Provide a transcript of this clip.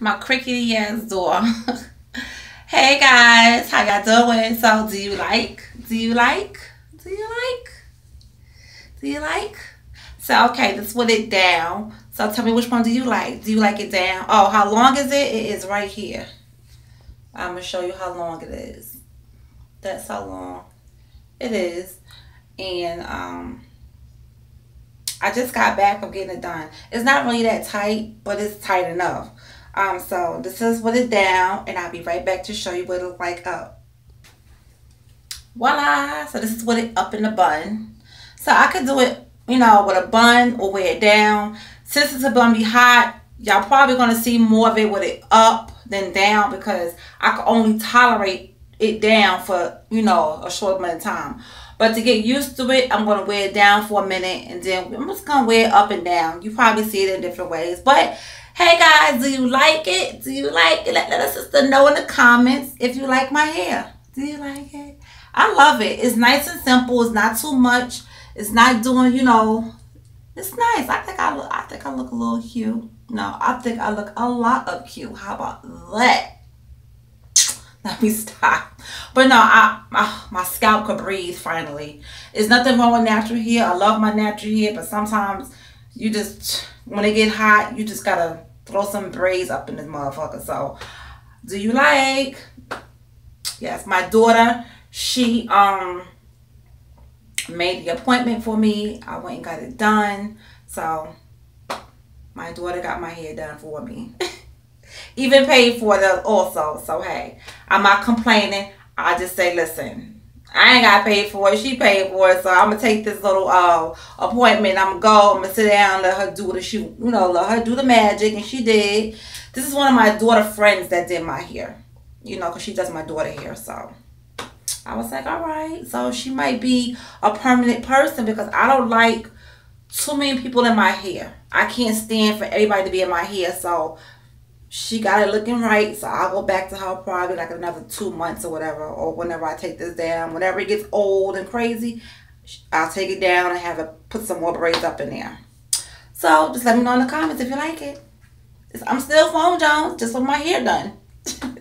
my crickety ass door. hey guys, how y'all doing? So do you like? Do you like? Do you like? Do you like? So okay, let's put it down. So tell me which one do you like? Do you like it down? Oh, how long is it? It is right here. I'm gonna show you how long it is. That's how long it is. And um I just got back from getting it done. It's not really that tight, but it's tight enough. Um, so this is what it down, and I'll be right back to show you what it looks like up. Voila! So this is what it up in the bun. So I could do it, you know, with a bun or wear it down. Since it's gonna be hot, y'all probably gonna see more of it with it up than down because I can only tolerate it down for, you know, a short amount of time. But to get used to it, I'm going to wear it down for a minute and then I'm just going to wear it up and down. You probably see it in different ways. But hey guys, do you like it? Do you like it? Let, let us just know in the comments if you like my hair. Do you like it? I love it. It's nice and simple. It's not too much. It's not doing, you know, it's nice. I think I look, I think I look a little cute. No, I think I look a lot of cute. How about that? Let me stop. But no, I, my, my scalp could breathe finally. There's nothing wrong with natural hair. I love my natural hair, but sometimes you just, when it get hot, you just gotta throw some braids up in this motherfucker. So, do you like? Yes, my daughter, she um made the appointment for me. I went and got it done. So, my daughter got my hair done for me. Even paid for it also. So, hey, I'm not complaining. I just say, listen, I ain't got paid for it. She paid for it. So I'm gonna take this little uh appointment. I'm gonna go. I'm gonna sit down, let her do the shoot. You know, let her do the magic, and she did. This is one of my daughter friends that did my hair. You know, cause she does my daughter hair. So I was like, all right. So she might be a permanent person because I don't like too many people in my hair. I can't stand for everybody to be in my hair. So she got it looking right. So I'll go back to her probably like another two months or whatever, or whenever I take this down. Whenever it gets old and crazy, I'll take it down and have it put some more braids up in there. So just let me know in the comments if you like it. I'm still Phone Jones, just with my hair done.